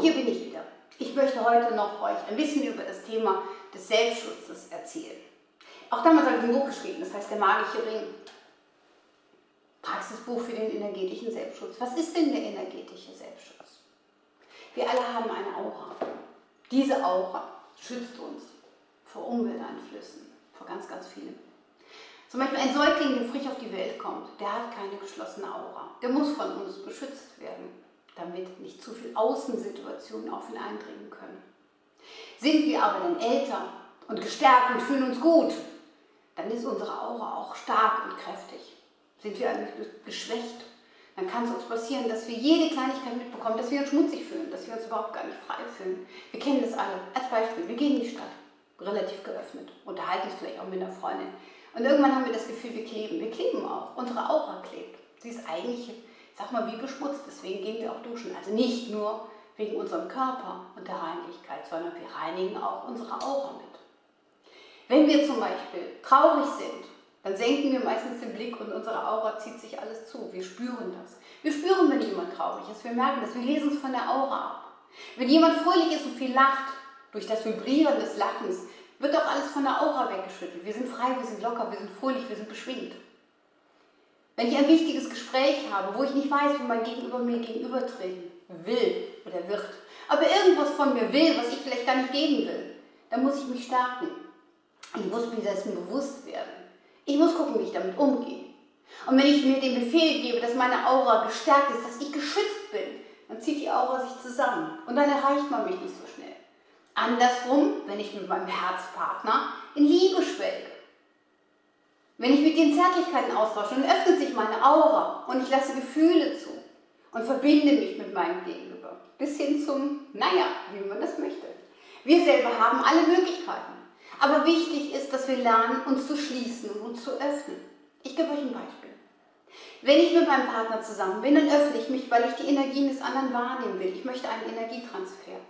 hier bin ich wieder. Ich möchte heute noch euch ein bisschen über das Thema des Selbstschutzes erzählen. Auch damals habe ich ein Buch geschrieben, das heißt Der magische Ring. Praxisbuch für den energetischen Selbstschutz. Was ist denn der energetische Selbstschutz? Wir alle haben eine Aura. Diese Aura schützt uns vor Umwelteinflüssen, vor ganz, ganz vielem. Zum Beispiel ein Säugling, der frisch auf die Welt kommt, der hat keine geschlossene Aura. Der muss von uns beschützt werden damit nicht zu viele Außensituationen auf ihn eindringen können. Sind wir aber dann älter und gestärkt und fühlen uns gut, dann ist unsere Aura auch stark und kräftig. Sind wir eigentlich geschwächt, dann kann es uns passieren, dass wir jede Kleinigkeit mitbekommen, dass wir uns schmutzig fühlen, dass wir uns überhaupt gar nicht frei fühlen. Wir kennen das alle. Als Beispiel, wir gehen in die Stadt, relativ geöffnet, unterhalten uns vielleicht auch mit einer Freundin. Und irgendwann haben wir das Gefühl, wir kleben. Wir kleben auch. Unsere Aura klebt. Sie ist eigentlich sag mal, wie beschmutzt. Deswegen gehen wir auch duschen. Also nicht nur wegen unserem Körper und der Reinlichkeit, sondern wir reinigen auch unsere Aura mit. Wenn wir zum Beispiel traurig sind, dann senken wir meistens den Blick und unsere Aura zieht sich alles zu. Wir spüren das. Wir spüren, wenn jemand traurig ist. Wir merken das. Wir lesen es von der Aura ab. Wenn jemand fröhlich ist und viel lacht, durch das Vibrieren des Lachens, wird auch alles von der Aura weggeschüttelt. Wir sind frei, wir sind locker, wir sind fröhlich, wir sind beschwingt. Wenn ich ein wichtiges Gespräch habe, wo ich nicht weiß, wie mein Gegenüber mir gegenübertreten will oder wird, aber irgendwas von mir will, was ich vielleicht gar nicht geben will, dann muss ich mich stärken. Ich muss mir dessen bewusst werden. Ich muss gucken, wie ich damit umgehe. Und wenn ich mir den Befehl gebe, dass meine Aura gestärkt ist, dass ich geschützt bin, dann zieht die Aura sich zusammen und dann erreicht man mich nicht so schnell. Andersrum, wenn ich mit meinem Herzpartner in Liebe schwelge, wenn ich mit den Zärtlichkeiten austausche, dann öffnet sich meine Aura und ich lasse Gefühle zu und verbinde mich mit meinem Gegenüber. Bis hin zum, naja, wie man das möchte. Wir selber haben alle Möglichkeiten. Aber wichtig ist, dass wir lernen, uns zu schließen und zu öffnen. Ich gebe euch ein Beispiel. Wenn ich mit meinem Partner zusammen bin, dann öffne ich mich, weil ich die Energien des anderen wahrnehmen will. Ich möchte einen Energietransfer.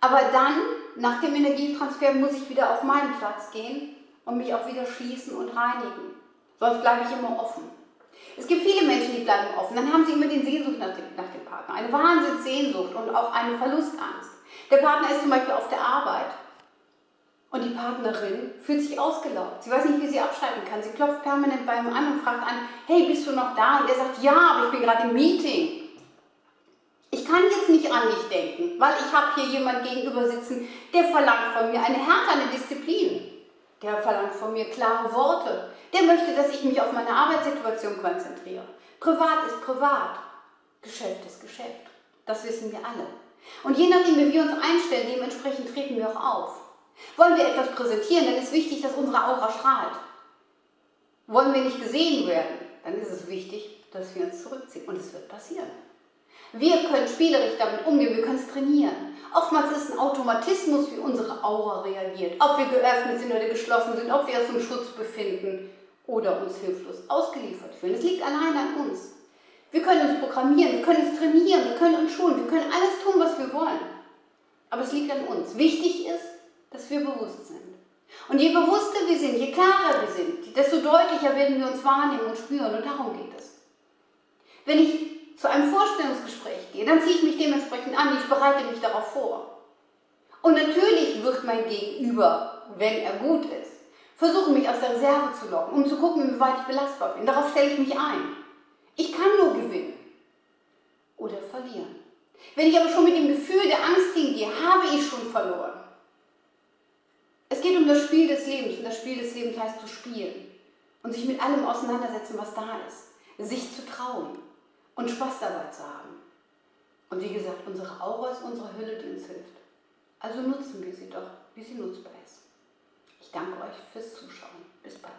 Aber dann, nach dem Energietransfer, muss ich wieder auf meinen Platz gehen und mich auch wieder schließen und reinigen. Sonst bleibe ich immer offen. Es gibt viele Menschen, die bleiben offen. Dann haben sie immer den Sehnsucht nach dem, nach dem Partner. Eine Wahnsinnssehnsucht und auch eine Verlustangst. Der Partner ist zum Beispiel auf der Arbeit und die Partnerin fühlt sich ausgelaugt. Sie weiß nicht, wie sie abschalten kann. Sie klopft permanent bei ihm an und fragt an, hey, bist du noch da? Und er sagt, ja, aber ich bin gerade im Meeting. Ich kann jetzt nicht an dich denken, weil ich habe hier jemanden gegenüber sitzen, der verlangt von mir eine Härte, eine Disziplin. Der verlangt von mir klare Worte. Der möchte, dass ich mich auf meine Arbeitssituation konzentriere. Privat ist privat. Geschäft ist Geschäft. Das wissen wir alle. Und je nachdem, wie wir uns einstellen, dementsprechend treten wir auch auf. Wollen wir etwas präsentieren, dann ist wichtig, dass unsere Aura strahlt. Wollen wir nicht gesehen werden, dann ist es wichtig, dass wir uns zurückziehen. Und es wird passieren. Wir können spielerisch damit umgehen, wir können es trainieren. Oftmals ist es ein Automatismus, wie unsere Aura reagiert. Ob wir geöffnet sind oder geschlossen sind, ob wir uns im Schutz befinden oder uns hilflos ausgeliefert fühlen. Es liegt allein an uns. Wir können uns programmieren, wir können uns trainieren, wir können uns schulen, wir können alles tun, was wir wollen. Aber es liegt an uns. Wichtig ist, dass wir bewusst sind. Und je bewusster wir sind, je klarer wir sind, desto deutlicher werden wir uns wahrnehmen und spüren. Und darum geht es. Wenn ich zu einem Vorstellungsgespräch gehe, dann ziehe ich mich dementsprechend an, ich bereite mich darauf vor. Und natürlich wird mein Gegenüber, wenn er gut ist, versuchen, mich aus der Reserve zu locken, um zu gucken, wie weit ich belastbar bin. Darauf stelle ich mich ein. Ich kann nur gewinnen oder verlieren. Wenn ich aber schon mit dem Gefühl der Angst hingehe, habe ich schon verloren. Es geht um das Spiel des Lebens und das Spiel des Lebens heißt zu spielen und sich mit allem auseinandersetzen, was da ist. Sich zu trauen und Spaß dabei zu haben. Und wie gesagt, unsere Aura ist unsere Hülle, die uns hilft. Also nutzen wir sie doch, wie sie nutzbar ist. Ich danke euch fürs Zuschauen. Bis bald.